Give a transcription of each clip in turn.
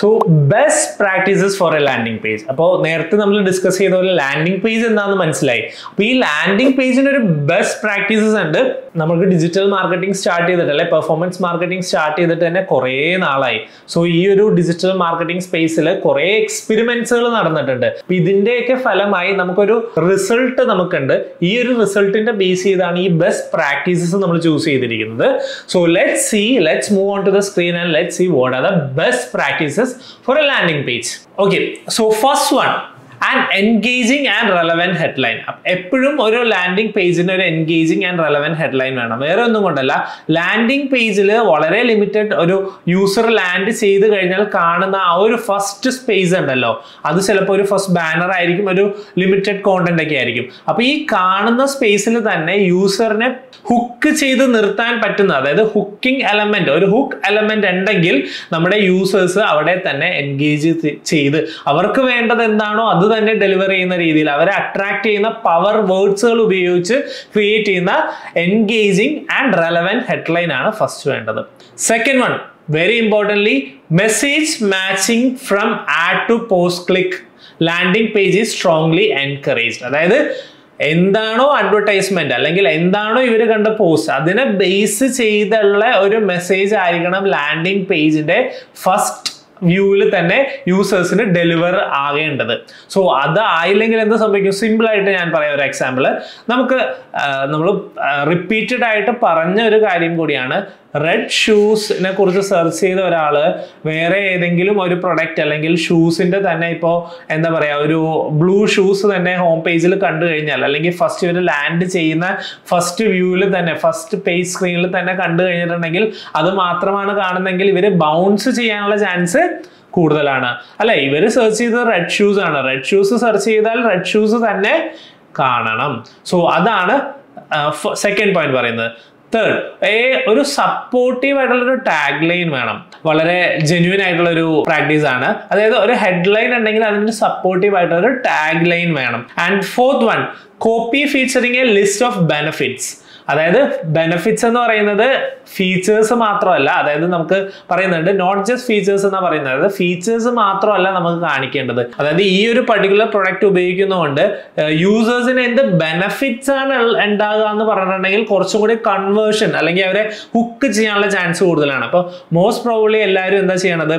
So best practices for a landing page അപ്പോൾ നേരത്തെ നമ്മൾ ഡിസ്കസ് ചെയ്ത പോലെ ലാൻഡിംഗ് പേജ് എന്താണെന്ന് മനസ്സിലായി. അപ്പോൾ ഈ ലാൻഡിംഗ് പേജിന് ഒരു ബെസ്റ്റ് പ്രാക്ടീസസ് ഉണ്ട്. നമുക്ക് ഡിജിറ്റൽ മാർക്കറ്റിംഗ് സ്റ്റാർട്ട് ചെയ്തിട്ട് അല്ലെ പെർഫോമൻസ് മാർക്കറ്റിംഗ് സ്റ്റാർട്ട് ചെയ്തിട്ട് തന്നെ കുറേ നാളായി. സോ ഈ ഒരു ഡിജിറ്റൽ മാർക്കറ്റിംഗ് സ്പേസിൽ കുറേ എക്സ്പെരിമെന്റ്സുകൾ നടന്നിട്ടുണ്ട്. അപ്പൊ ഇതിന്റെയൊക്കെ ഫലമായി നമുക്കൊരു റിസൾട്ട് നമുക്കുണ്ട്. ഈ ഒരു റിസൾട്ടിന്റെ ബേസ് ചെയ്താണ് ഈ ബെസ്റ്റ് പ്രാക്ടീസസ് നമ്മൾ ചൂസ് ചെയ്തിരിക്കുന്നത്. So let see let's move on to the screen and let see what are the best practices for a landing page. Okay so first one and engaging and relevant headline എപ്പോഴും ഒരു landing പേജിന് ഒരു engaging and relevant headline വേണം. വേറെ ഒന്നും കൊണ്ടല്ല. Landing പേജിൽ വളരെ limited ഒരു യൂസർ ലാൻഡ് ചെയ്ത് കഴിഞ്ഞാൽ കാണുന്ന ആ ഒരു ഫസ്റ്റ് സ്പേസ് ഉണ്ടല്ലോ. അത് ചിലപ്പോൾ ഒരു ഫസ്റ്റ് ബാനർ ആയിരിക്കും ഒരു ലിമിറ്റഡ് കോണ്ടന്റ് ഒക്കെ ആയിരിക്കും. അപ്പൊ ഈ കാണുന്ന സ്പേസിൽ തന്നെ യൂസറിനെ ഹുക്ക് ചെയ്ത് നിർത്താൻ പറ്റുന്ന അതായത് ഹുക്കിംഗ് എലമെന്റ് ഒരു ഹുക്ക് എലമെന്റ് ഉണ്ടെങ്കിൽ നമ്മുടെ യൂസേഴ്സ് അവിടെ തന്നെ എൻഗേജ് ചെയ്ത്. അവർക്ക് വേണ്ടത് എന്താണോ അത് തന്നെ ഡെലിവർ ചെയ്യുന്ന രീതിയിൽ അവരെ അട്രാക്ട് ചെയ്യുന്ന പവർ വേർഡ്സുകൾ ഉപയോഗിച്ച് ക്രിയേറ്റ് ചെയ്യുന്ന എൻഗേജിങ് ആൻഡ് റെലവെന്റ് ഹെഡ്ലൈൻ ആണ് ഫസ്റ്റ് വേണ്ടത്. Second one very importantly message matching from ad to post click landing page is strongly encouraged അതായത് എന്താണോ അഡ്വർടൈസ്മെന്റ് അല്ലെങ്കിൽ എന്താണോ ഇവർ കണ്ട പോസ്റ്റ് അതിനെ ബേസ് ചെയ്തുള്ള ഒരു മെസ്സേജ് ആയിരിക്കണം ലാൻഡിംഗ് പേജിന്റെ ഫസ്റ്റ് വ്യൂവിൽ തന്നെ യൂസേഴ്സിന് ഡെലിവർ ആകേണ്ടത്. സോ അത് ആയില്ലെങ്കിൽ എന്ത് സംഭവിക്കും? സിമ്പിൾ ആയിട്ട് ഞാൻ പറയാം ഒരു എക്സാമ്പിൾ നമുക്ക് നമ്മൾ റിപ്പീറ്റഡ് ആയിട്ട് പറഞ്ഞ ഒരു കാര്യം കൂടിയാണ്. റെഡ് ഷൂസിനെ കുറിച്ച് സെർച്ച് ചെയ്ത ഒരാൾ വേറെ ഏതെങ്കിലും ഒരു പ്രൊഡക്റ്റ് അല്ലെങ്കിൽ ഷൂസിന്റെ തന്നെ ഇപ്പോൾ എന്താ പറയുക ഒരു ബ്ലൂ ഷൂസ് തന്നെ ഹോം പേജിൽ കണ്ടു കഴിഞ്ഞാൽ അല്ലെങ്കിൽ ഫസ്റ്റ് ഇവർ ലാൻഡ് ചെയ്യുന്ന ഫസ്റ്റ് വ്യൂവിൽ തന്നെ ഫസ്റ്റ് പേജ് സ്ക്രീനിൽ തന്നെ കണ്ടു കഴിഞ്ഞിട്ടുണ്ടെങ്കിൽ അത് മാത്രമാണ് കാണുന്നതെങ്കിൽ ഇവർ ബൗൺസ് ചെയ്യാനുള്ള ചാൻസ് കൂടുതലാണ്. അല്ലെ ഇവർ സെർച്ച് ചെയ്തത് റെഡ് ഷൂസ് ആണ്. റെഡ് ഷൂസ് സെർച്ച് ചെയ്താൽ റെഡ് ഷൂസ് തന്നെ കാണണം. സോ അതാണ് സെക്കൻഡ് പോയിന്റ് പറയുന്നത്. തേർഡ് ഏ ഒരു സപ്പോർട്ടീവ് ആയിട്ടുള്ള ഒരു ടാഗ് ലൈൻ വേണം. വളരെ ജെന്യൂൻ ആയിട്ടുള്ള ഒരു പ്രാക്ടീസ് ആണ്. അതായത് ഒരു ഹെഡ്ലൈൻ ഉണ്ടെങ്കിൽ അതിന് സപ്പോർട്ടീവ് ആയിട്ടുള്ള ഒരു ടാഗ് ലൈൻ വേണം. And fourth one copy featuring a list of benefits അതായത് ബെനഫിറ്റ്സ് എന്ന് പറയുന്നത് ഫീച്ചേഴ്സ് മാത്രമല്ല. അതായത് നമുക്ക് പറയുന്നുണ്ട് നോട്ട് ജസ്റ്റ് ഫീച്ചേഴ്സ് എന്ന് പറയുന്നത്. അതായത് ഫീച്ചേഴ്സ് മാത്രമല്ല നമുക്ക് കാണിക്കേണ്ടത്. അതായത് ഈ ഒരു പർട്ടിക്കുലർ പ്രൊഡക്റ്റ് ഉപയോഗിക്കുന്നതുകൊണ്ട് യൂസേഴ്സിന് എന്ത് ബെനഫിറ്റ്സ് ആണ് ഉണ്ടാകുക എന്ന് പറഞ്ഞിട്ടുണ്ടെങ്കിൽ കുറച്ചും കൂടി കൺവേർഷൻ അല്ലെങ്കിൽ അവരെ ഹുക്ക് ചെയ്യാനുള്ള ചാൻസ് കൂടുതലാണ്. അപ്പോൾ മോസ്റ്റ് പ്രോബ്ലി എല്ലാവരും എന്താ ചെയ്യണത്?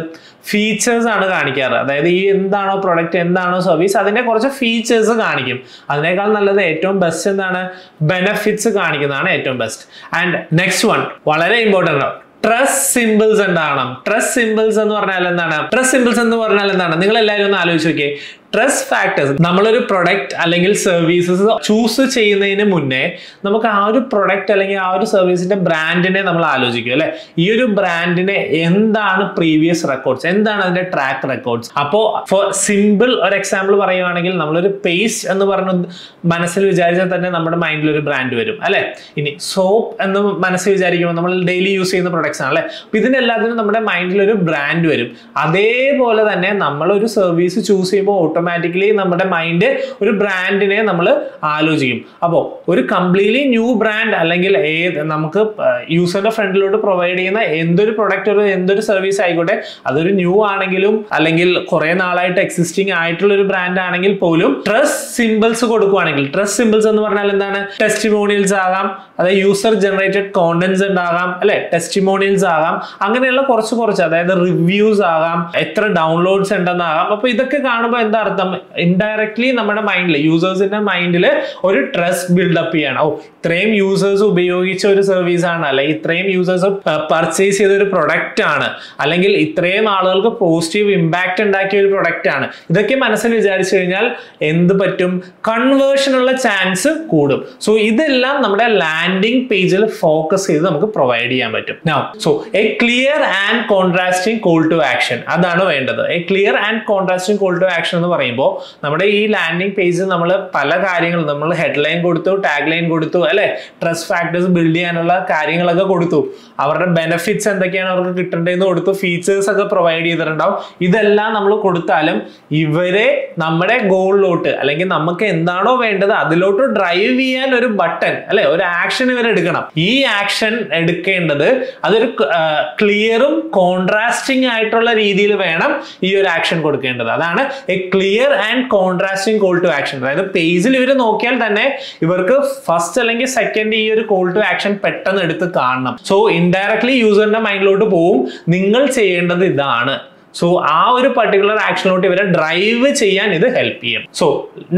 ഫീച്ചേഴ്സ് ആണ് കാണിക്കാറ്. അതായത് ഈ എന്താണോ പ്രൊഡക്റ്റ് എന്താണോ സർവീസ് അതിന്റെ കുറച്ച് ഫീച്ചേഴ്സ് കാണിക്കും. അതിനേക്കാൾ നല്ലത് ഏറ്റവും ബെസ്റ്റ് എന്താണ്? ബെനിഫിറ്റ്സ് കാണിക്കുന്നതാണ് ഏറ്റവും ബെസ്റ്റ് ആൻഡ് നെക്സ്റ്റ് വൺ വളരെ ഇമ്പോർട്ടന്റ് ട്രസ് സിമ്പിൾസ് എന്താണ് ട്രസ് സിമ്പിൾസ് എന്ന് പറഞ്ഞാൽ എന്താണ്? ട്രസ് സിമ്പിൾസ് എന്ന് പറഞ്ഞാൽ എന്താണ്? നിങ്ങൾ എല്ലാവരും ഒന്ന് ആലോചിച്ച് നോക്കിയേ. ട്രസ്റ്റ് ഫാക്ടേഴ്സ് നമ്മളൊരു പ്രൊഡക്റ്റ് അല്ലെങ്കിൽ സർവീസസ് ചൂസ് ചെയ്യുന്നതിന് മുന്നേ നമുക്ക് ആ ഒരു പ്രൊഡക്റ്റ് അല്ലെങ്കിൽ ആ ഒരു സർവീസിന്റെ ബ്രാൻഡിനെ നമ്മൾ ആലോചിക്കും അല്ലെ? ഈ ഒരു ബ്രാൻഡിനെ എന്താണ് പ്രീവിയസ് റെക്കോർഡ്സ് എന്താണ് അതിന്റെ ട്രാക്ക് റെക്കോർഡ്സ് അപ്പോ ഫോർ സിമ്പിൾ ഒരു എക്സാമ്പിൾ പറയുവാണെങ്കിൽ നമ്മളൊരു പേസ്റ്റ് എന്ന് പറഞ്ഞ് മനസ്സിൽ വിചാരിച്ചാൽ തന്നെ നമ്മുടെ മൈൻഡിൽ ഒരു ബ്രാൻഡ് വരും അല്ലെ? ഇനി സോപ്പ് എന്ന് മനസ്സിൽ വിചാരിക്കുമ്പോൾ നമ്മൾ ഡെയിലി യൂസ് ചെയ്യുന്ന പ്രൊഡക്ട്സ് ആണ് അല്ലെ? അപ്പൊ ഇതിനെല്ലാത്തിനും നമ്മുടെ മൈൻഡിൽ ഒരു ബ്രാൻഡ് വരും. അതേപോലെ തന്നെ നമ്മളൊരു സർവീസ് ചൂസ് ചെയ്യുമ്പോൾ ഓട്ടോമാറ്റിക്കലി നമ്മുടെ മൈൻഡ് ഒരു ബ്രാൻഡിനെ നമ്മൾ ആലോചിക്കും. അപ്പോൾ ഒരു കംപ്ലീറ്റ്ലി ന്യൂ ബ്രാൻഡ് അല്ലെങ്കിൽ ഏത് നമുക്ക് യൂസറിന്റെ ഫ്രണ്ടിലോട്ട് പ്രൊവൈഡ് ചെയ്യുന്ന എന്തൊരു പ്രൊഡക്റ്റ് ഒരു എന്തൊരു സർവീസ് ആയിക്കോട്ടെ അതൊരു ന്യൂ ആണെങ്കിലും അല്ലെങ്കിൽ കുറെ നാളായിട്ട് എക്സിസ്റ്റിംഗ് ആയിട്ടുള്ള ഒരു ബ്രാൻഡ് ആണെങ്കിൽ പോലും ട്രസ് സിമ്പിൾസ് കൊടുക്കുവാണെങ്കിൽ ട്രസ് സിമ്പിൾസ് എന്ന് പറഞ്ഞാൽ എന്താണ്? ടെസ്റ്റിമോണിയൽസ് ആകാം അതായത് യൂസർ ജനറേറ്റഡ് കോണ്ടന്റ്സ് ഉണ്ടാകാം അല്ലെ? ടെസ്റ്റിമോണിയൽസ് ആകാം അങ്ങനെയുള്ള കുറച്ച് കുറച്ച് അതായത് റിവ്യൂസ് ആകാം എത്ര ഡൗൺലോഡ്സ് ഉണ്ടെന്നാകാം. അപ്പൊ ഇതൊക്കെ കാണുമ്പോൾ എന്താ അർത്ഥം ഇൻഡയറക്ട്ലി നമ്മുടെ മൈൻഡിൽ യൂസേഴ്സിന്റെ മൈൻഡിൽ ഒരു ട്രസ്റ്റ് ബിൽഡപ്പ് ചെയ്യണം. ഓ ഇത്രയും യൂസേഴ്സ് ഉപയോഗിച്ച ഒരു സർവീസ് ആണ് അല്ലെങ്കിൽ ഇത്രയും യൂസേഴ്സ് പർച്ചേസ് ചെയ്ത ഒരു പ്രൊഡക്റ്റ് ആണ് അല്ലെങ്കിൽ ഇത്രയും ആളുകൾക്ക് പോസിറ്റീവ് ഇമ്പാക്റ്റ് ഉണ്ടാക്കിയ ഒരു പ്രൊഡക്റ്റ് ആണ്. ഇതൊക്കെ മനസ്സിൽ വിചാരിച്ചു കഴിഞ്ഞാൽ എന്ത് പറ്റും? കൺവേർഷനുള്ള ചാൻസ് കൂടും. സോ ഇതെല്ലാം നമ്മുടെ ലാൻഡിംഗ് പേജിൽ ഫോക്കസ് ചെയ്ത് നമുക്ക് പ്രൊവൈഡ് ചെയ്യാൻ പറ്റും. Now so a clear and contrasting call to action അതാണ് വേണ്ടത്. A clear and contrasting call to action എന്ന് പറയുമ്പോൾ നമ്മുടെ ഈ ലാൻഡിംഗ് പേജിൽ നമ്മൾ പല കാര്യങ്ങളും നമ്മൾ ഹെഡ്ലൈൻ കൊടുത്തു ടാഗ് ലൈൻ കൊടുത്തു അല്ലെ? ട്രസ്റ്റ് ഫാക്ടേഴ്സ് ബിൽഡ് ചെയ്യാനുള്ള കാര്യങ്ങളൊക്കെ കൊടുത്തു. അവരുടെ ബെനിഫിറ്റ്സ് എന്തൊക്കെയാണ് അവർക്ക് കിട്ടേണ്ടതെന്ന് കൊടുത്തു ഫീച്ചേഴ്സ് ഒക്കെ പ്രൊവൈഡ് ചെയ്തിട്ടുണ്ടാവും. ഇതെല്ലാം നമ്മൾ കൊടുത്താലും ഇവരെ നമ്മുടെ ഗോളിലോട്ട് അല്ലെങ്കിൽ നമുക്ക് എന്താണോ വേണ്ടത് അതിലോട്ട് ഡ്രൈവ് ചെയ്യാൻ ഒരു ബട്ടൺ അല്ലെ? ഒരു ആക്ഷൻ ഇവർ എടുക്കണം. ഈ ആക്ഷൻ എടുക്കേണ്ടത് അതൊരു ക്ലിയറും കോൺട്രാസ്റ്റിംഗ് ആയിട്ടുള്ള രീതിയിൽ വേണം ഈ ഒരു ആക്ഷൻ കൊടുക്കേണ്ടത്. അതാണ് a clear and contrasting call to action അതായത് പേജിൽ ഇവർ നോക്കിയാൽ തന്നെ ഇവർക്ക് ഫസ്റ്റ് അല്ലെങ്കിൽ സെക്കൻഡ് ഈ ഒരു കോൾ ടു ആക്ഷൻ പെട്ടെന്ന് എടുത്ത് കാണണം. സോ ഇൻഡയറക്ട്ലി യൂസറിന്റെ മൈൻഡിലോട്ട് പോവും. നിങ്ങൾ ചെയ്യേണ്ടത് ഇതാണ്. സോ ആ ഒരു പർട്ടിക്കുലർ ആക്ഷനിലോട്ട് ഇവരെ ഡ്രൈവ് ചെയ്യാൻ ഇത് ഹെൽപ്പ് ചെയ്യും. So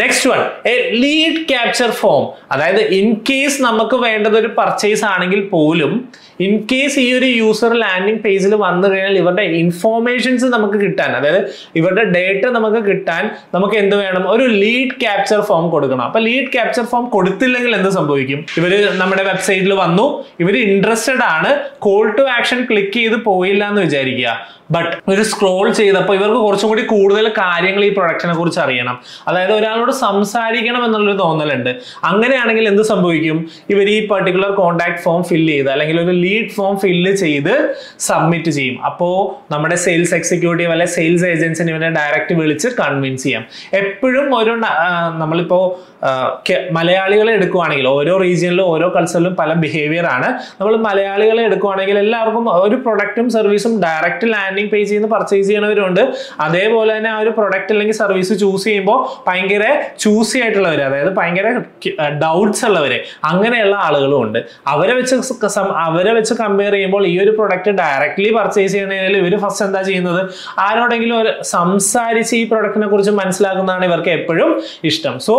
next one a lead capture form അതായത് ഇൻ കേസ് നമുക്ക് വേണ്ടത് ഒരു പർച്ചേസ് ആണെങ്കിൽ പോലും ഇൻ കേസ് ഈ ഒരു യൂസർ ലാൻഡിംഗ് പേജിൽ വന്നു കഴിഞ്ഞാൽ ഇവരുടെ ഇൻഫോർമേഷൻസ് നമുക്ക് കിട്ടാൻ അതായത് ഇവരുടെ ഡേറ്റ നമുക്ക് കിട്ടാൻ നമുക്ക് എന്ത് വേണം? ഒരു ലീഡ് ക്യാപ്ചർ ഫോം കൊടുക്കണം. അപ്പൊ ലീഡ് ക്യാപ്ചർ ഫോം കൊടുത്തില്ലെങ്കിൽ എന്ത് സംഭവിക്കും? ഇവർ നമ്മുടെ വെബ്സൈറ്റിൽ വന്നു ഇവർ ഇൻട്രസ്റ്റഡ് ആണ് കോൾ ടു ആക്ഷൻ ക്ലിക്ക് ചെയ്ത് പോയില്ല എന്ന് വിചാരിക്കുക. ബട്ട് ഒരു സ്ക്രോൾ ചെയ്തപ്പോൾ ഇവർക്ക് കുറച്ചും കൂടി കൂടുതൽ കാര്യങ്ങൾ ഈ പ്രൊഡക്റ്റിനെ കുറിച്ച് അറിയണം. അതായത് ഒരാളോട് സംസാരിക്കണം എന്നുള്ളൊരു തോന്നലുണ്ട്. അങ്ങനെയാണെങ്കിൽ എന്ത് സംഭവിക്കും? ഇവർ ഈ പർട്ടിക്കുലർ കോൺടാക്ട് ഫോം ഫില്ല് ചെയ്ത് അല്ലെങ്കിൽ ഒരു ഫോം ഫില്ല് ചെയ്ത് സബ്മിറ്റ് ചെയ്യും. അപ്പോൾ നമ്മുടെ സെയിൽസ് എക്സിക്യൂട്ടീവ് അല്ലെ സെയിൽസ് ഏജൻസിനെ ഇവനെ ഡയറക്റ്റ് വിളിച്ച് കൺവിൻസ് ചെയ്യാം. എപ്പോഴും ഒരു നമ്മളിപ്പോൾ നമ്മളിപ്പോ മലയാളികളെ എടുക്കുവാണെങ്കിൽ ഓരോ റീജിയനിലും ഓരോ കൾച്ചറിലും പല ബിഹേവിയർ ആണ്. നമ്മൾ മലയാളികളെ എടുക്കുവാണെങ്കിൽ എല്ലാവർക്കും ഒരു പ്രൊഡക്റ്റും സർവീസും ഡയറക്റ്റ് ലാൻഡിംഗ് പേജിൽ നിന്ന് പർച്ചേസ് ചെയ്യണവരുണ്ട്. അതേപോലെ തന്നെ ആ ഒരു പ്രൊഡക്റ്റ് അല്ലെങ്കിൽ സർവീസ് ചൂസ് ചെയ്യുമ്പോൾ ഭയങ്കര ചൂസി ആയിട്ടുള്ളവർ അതായത് ഭയങ്കര ഡൗട്ട്സ് ഉള്ളവർ അങ്ങനെയുള്ള ആളുകളും ഉണ്ട്. അവരെ വെച്ച് അവരെ വെച്ച് കമ്പയർ ചെയ്യുമ്പോൾ ഈ ഒരു പ്രൊഡക്റ്റ് ഡയറക്റ്റ്ലി പർച്ചേസ് ചെയ്യണമെങ്കിൽ ഇവർ ഫസ്റ്റ് എന്താ ചെയ്യുന്നത്? ആരോടെങ്കിലും ഒരു സംസാരിച്ച് ഈ പ്രൊഡക്റ്റിനെ കുറിച്ച് മനസ്സിലാക്കുന്നതാണ് ഇവർക്ക് എപ്പോഴും ഇഷ്ടം. സോ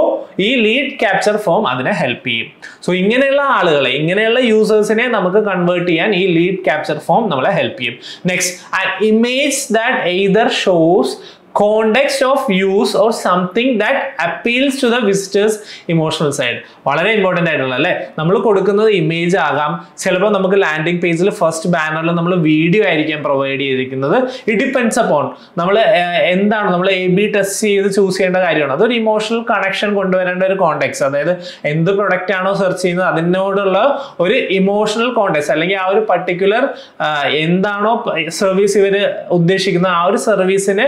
ഈ ലീഡ് ക്യാപ്ചർ ഫോം അതിനെ ഹെൽപ്പ് ചെയ്യും. സോ ഇങ്ങനെയുള്ള ആളുകളെ ഇങ്ങനെയുള്ള യൂസേഴ്സിനെ നമുക്ക് കൺവേർട്ട് ചെയ്യാൻ ഈ ലീഡ് ക്യാപ്ചർ ഫോം നമ്മളെ ഹെൽപ്പ് ചെയ്യും. Next image that either shows context of use or something that appeals to the visitors emotional side വളരെ ഇമ്പോർട്ടന്റ് ആയിട്ടുള്ള അല്ലേ? നമ്മൾ കൊടുക്കുന്നത് ഇമേജ് ആകാം. ചിലപ്പോൾ നമുക്ക് ലാൻഡിംഗ് പേജിൽ ഫസ്റ്റ് ബാനറിൽ നമ്മൾ വീഡിയോ ആയിരിക്കാം പ്രൊവൈഡ് ചെയ്തിരിക്കുന്നത്. ഇറ്റ് ഡിപ്പെൻസ് അപ്പോൺ നമ്മൾ എന്താണ് നമ്മൾ എ ബി ടെസ്റ്റ് ചെയ്ത് ചൂസ് ചെയ്യേണ്ട കാര്യമാണ്. അതൊരു ഇമോഷണൽ കണക്ഷൻ കൊണ്ടുവരേണ്ട ഒരു കോണ്ടെക്സ് അതായത് എന്ത് പ്രൊഡക്റ്റ് ആണോ സെർച്ച് ചെയ്യുന്നത് അതിനോടുള്ള ഒരു ഇമോഷണൽ കോണ്ടെക്സ് അല്ലെങ്കിൽ ആ ഒരു പർട്ടിക്കുലർ എന്താണോ സർവീസ് ഇവർ ഉദ്ദേശിക്കുന്ന ആ ഒരു സർവീസിന്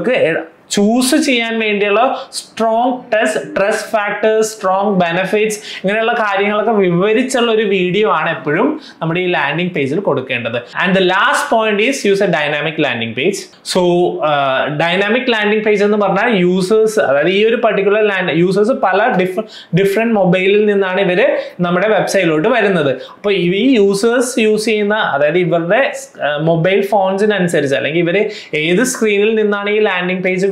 ഇവർക്ക് ചൂസ് ചെയ്യാൻ വേണ്ടിയുള്ള strong test trust factors strong benefits ഇങ്ങനെയുള്ള കാര്യങ്ങളൊക്കെ വിവരിച്ചുള്ള ഒരു വീഡിയോ ആണ് എപ്പോഴും നമ്മുടെ ഈ ലാൻഡിംഗ് പേജിൽ കൊടുക്കേണ്ടത്. And the last point is use a dynamic landing page so dynamic landing page എന്ന് പറഞ്ഞാൽ യൂസേഴ്സ് അതായത് ഈ ഒരു പർട്ടിക്കുലർ ലാൻഡ് യൂസേഴ്സ് പല ഡിഫ ഡിഫറെന്റ് മൊബൈലിൽ നിന്നാണ് ഇവർ നമ്മുടെ വെബ്സൈറ്റിലോട്ട് വരുന്നത്. അപ്പോൾ ഈ യൂസേഴ്സ് യൂസ് ചെയ്യുന്ന അതായത് ഇവരുടെ മൊബൈൽ ഫോൺസിനനുസരിച്ച് അല്ലെങ്കിൽ ഇവർ ഏത് സ്ക്രീനിൽ നിന്നാണ് ഈ ലാൻഡിംഗ് പേജ്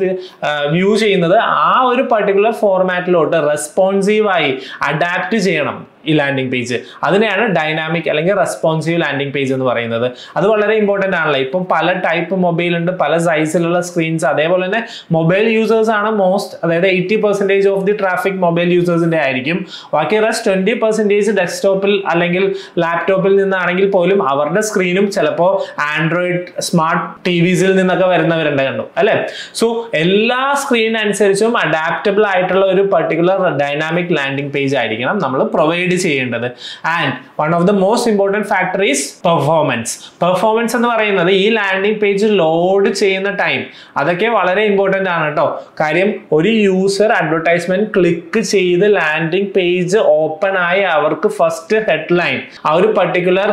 വ്യൂ ചെയ്യുന്നത് ആ ഒരു പർട്ടിക്കുലർ ഫോർമാറ്റിലോട്ട് റെസ്പോൺസീവായി അഡാപ്റ്റ് ചെയ്യണം. ഈ ലാൻഡിംഗ് പേജ് അതിനെയാണ് ഡൈനാമിക് അല്ലെങ്കിൽ റെസ്പോൺസീവ് ലാൻഡിംഗ് പേജ് എന്ന് പറയുന്നത്. അത് വളരെ ഇമ്പോർട്ടന്റ് ആണല്ലോ. ഇപ്പം പല ടൈപ്പ് മൊബൈൽ ഉണ്ട് പല സൈസിലുള്ള സ്ക്രീൻസ് അതേപോലെ തന്നെ മൊബൈൽ യൂസേഴ്സ് ആണ് മോസ്റ്റ് അതായത് eighty percentage of the traffic mobile യൂസേഴ്സിന്റെ ആയിരിക്കും. ബാക്കി റെസ്റ്റ് ട്വന്റി പെർസെന്റേജ് ഡെസ്ക്ടോപ്പിൽ അല്ലെങ്കിൽ ലാപ്ടോപ്പിൽ നിന്നാണെങ്കിൽ പോലും അവരുടെ സ്ക്രീനും ചിലപ്പോൾ ആൻഡ്രോയിഡ് സ്മാർട്ട് ടി വിസിൽ നിന്നൊക്കെ വരുന്നവരുണ്ട് കണ്ടു അല്ലെ? സോ എല്ലാ സ്ക്രീൻ അനുസരിച്ചും അഡാപ്റ്റബിൾ ആയിട്ടുള്ള ഒരു പർട്ടിക്കുലർ ഡൈനാമിക് ലാൻഡിംഗ് പേജ് ആയിരിക്കണം. നമ്മൾ പ്രൊവൈഡ് ചെയ്യേണ്ടത്. And one of the most important factor is performance performance എന്ന് പറയുന്നത് ഈ ലാൻഡിംഗ് പേജ് ലോഡ് ചെയ്യുന്ന ടൈം അതൊക്കെ വളരെ ഇമ്പോർട്ടന്റ് ആണ് കേട്ടോ കാര്യം ഒരു യൂസർ അഡ്വർടൈസ്മെന്റ് ക്ലിക്ക് ചെയ്ത് ലാൻഡിംഗ് പേജ് ഓപ്പൺ ആയി അവർക്ക് ഫസ്റ്റ് ഹെഡ്ലൈൻ ആ ഒരു പർട്ടിക്കുലർ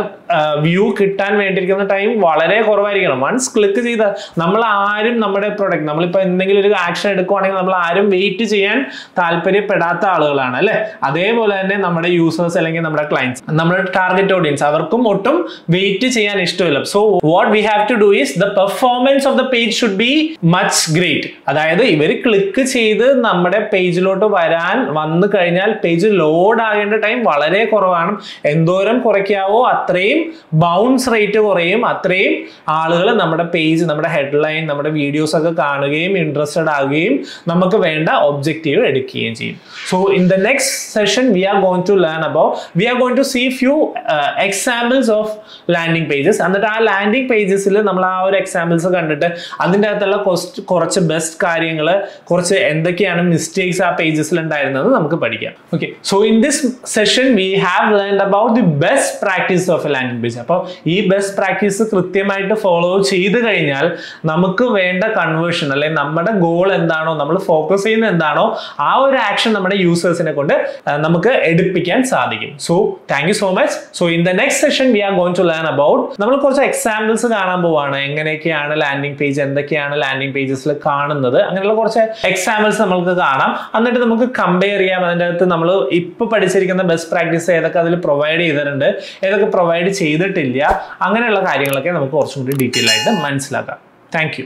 വ്യൂ കിട്ടാൻ വേണ്ടിയിരിക്കുന്ന ടൈം വളരെ കുറവായിരിക്കണം. വൺസ് ക്ലിക്ക് ചെയ്ത നമ്മൾ ആരും നമ്മുടെ പ്രൊഡക്റ്റ് നമ്മളിപ്പോൾ എന്തെങ്കിലും ഒരു ആക്ഷൻ എടുക്കുവാണെങ്കിൽ നമ്മൾ ആരും വെയിറ്റ് ചെയ്യാൻ താല്പര്യപ്പെടാത്ത ആളുകളാണ് അല്ലെ? അതേപോലെ തന്നെ നമ്മുടെ യൂസേഴ്സ് അല്ലെങ്കിൽ നമ്മുടെ ക്ലയൻസ് നമ്മുടെ ടാർഗറ്റ് ഓഡിയൻസ് അവർക്കും ഒട്ടും വെയിറ്റ് ചെയ്യാൻ ഇഷ്ടമില്ല. So what we have to do is the performance of the page should be much great അതായത് ഇവർ ക്ലിക്ക് ചെയ്ത് നമ്മുടെ പേജിലോട്ട് വരാൻ വന്നു കഴിഞ്ഞാൽ പേജ് ലോഡ് ആകേണ്ട ടൈം വളരെ കുറവാണ്. എന്തോരം കുറയ്ക്കാവോ അത്രയും ബൗൺസ് റേറ്റ് കുറയും. അത്രയും ആളുകൾ നമ്മുടെ പേജ് നമ്മുടെ ഹെഡ്ലൈൻ നമ്മുടെ വീഡിയോസ് ഒക്കെ കാണുകയും ഇൻട്രസ്റ്റഡ് ആകുകയും നമുക്ക് വേണ്ട ഒബ്ജക്റ്റീവ് എടുക്കുകയും ചെയ്യും. So in the next session we are going to learn learn about we are going to see few examples of landing pages എന്നിട്ട് ആ ലാൻഡിംഗ് പേജസിൽ നമ്മൾ ആ ഒരു എക്സാമ്പിൾസ് കണ്ടിട്ട് അതിന്റെ അകത്തുള്ള കുറച്ച് ബെസ്റ്റ് കാര്യങ്ങൾ കുറച്ച് എന്തൊക്കെയാണ് മിസ്റ്റേക്സ് ആ പേജസിൽ ഉണ്ടായിരുന്നത് നമുക്ക് പഠിക്കാം. Okay so in this session we have learn about the best practice of a landing page അപ്പോൾ ഈ ബെസ്റ്റ് പ്രാക്ടീസ് കൃത്യമായിട്ട് ഫോളോ ചെയ്ത് കഴിഞ്ഞാൽ നമുക്ക് വേണ്ട കൺവേർഷൻ അല്ലെങ്കിൽ നമ്മുടെ ഗോൾ എന്താണോ നമ്മൾ ഫോക്കസ് ചെയ്യുന്ന എന്താണോ ആ ഒരു ആക്ഷൻ നമ്മുടെ യൂസേഴ്സിനെ കൊണ്ട് നമുക്ക് എടുപ്പിക്കാൻ സാധിക്കും. So thank so much so in the next session we are going to learn about നമ്മൾ കുറച്ച് എക്സാമ്പിൾസ് കാണാൻ പോവാണ്. എങ്ങനെയൊക്കെയാണ് ലാൻഡിംഗ് പേജ് എന്തൊക്കെയാണ് ലാൻഡിംഗ് പേജസിൽ കാണുന്നത്? അങ്ങനെയുള്ള കുറച്ച് എക്സാമ്പിൾസ് നമുക്ക് കാണാം. എന്നിട്ട് നമുക്ക് കമ്പയർ ചെയ്യാം. അതിന്റെ അകത്ത് നമ്മൾ ഇപ്പോൾ പഠിച്ചിരിക്കുന്ന ബെസ്റ്റ് പ്രാക്ടീസ് ഏതൊക്കെ അതിൽ പ്രൊവൈഡ് ചെയ്തിട്ടുണ്ട് ഏതൊക്കെ പ്രൊവൈഡ് ചെയ്തിട്ടില്ല അങ്ങനെയുള്ള കാര്യങ്ങളൊക്കെ നമുക്ക് കുറച്ചും കൂടി ഡീറ്റെയിൽ ആയിട്ട് മനസ്സിലാക്കാം. താങ്ക്